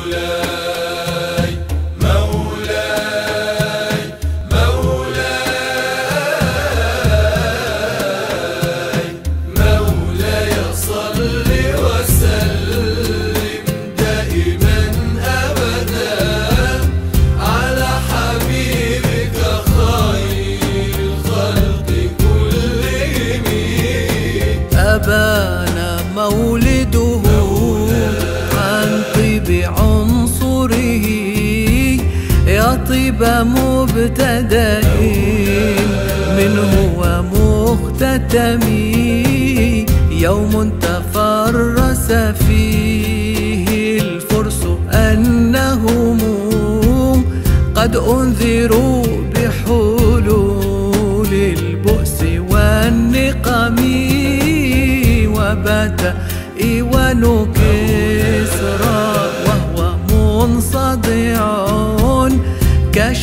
Mulher طيب مبتدأ منه ومختتم يوم تفرس فيه الفرس أنهم قد أنذروا بحلول البؤس والنقم. وبات إيوان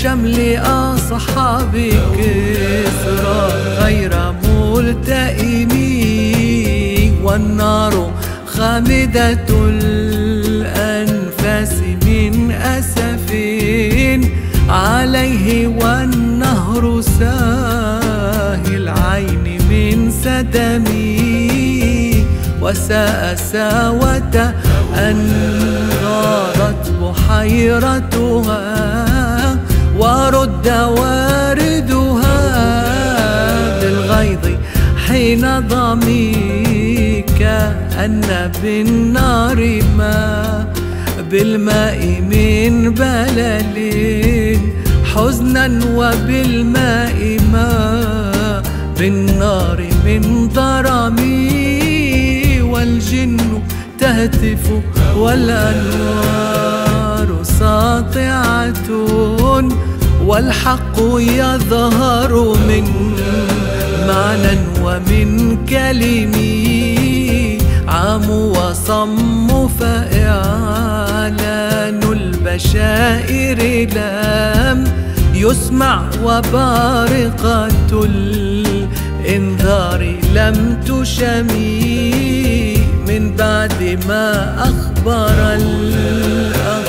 كشمل أصحاب كسرى غير ملتئم والنار خامدة الأنفاس من أسف عليه والنهر ساهي العين من سدمي. وساء ساوة أن غارت بحيرتها. ورد واردها بالغيظ حين ضميك أن بالنار ما بالماء من بلل حزنا وبالماء ما بالنار من ضرمي والجن تهتف والأنوار. والحق يظهر من معنى ومن كلمي عام وصم فإعلان البشائر لم يسمع وبارقة الإنذار لم تشمي. من بعد ما أخبر الأقوام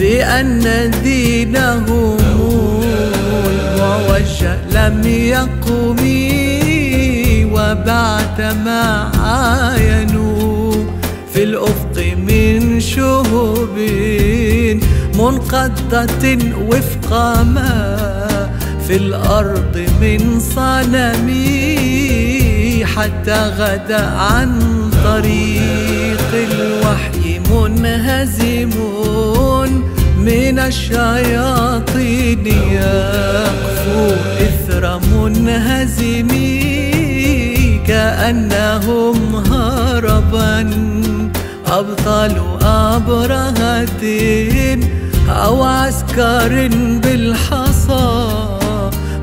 بأن دينهم المعوج لم يقم وبعد ما عاينوا في الأفق من شهب منقضة وفق ما في الأرض من صنمي حتى غدا عن طريق الوحي منهزمون من الشياطين يقفو إثر منهزمي كأنهم هربا. أبطال أبرهة أو عسكر بالحصى.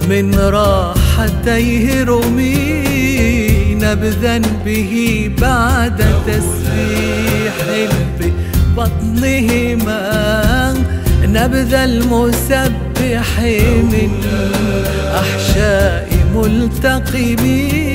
من راحتيه رمي نبذا به بعد تسبيح ببطنهما. نبذ المسبح من أحشاء ملتقمين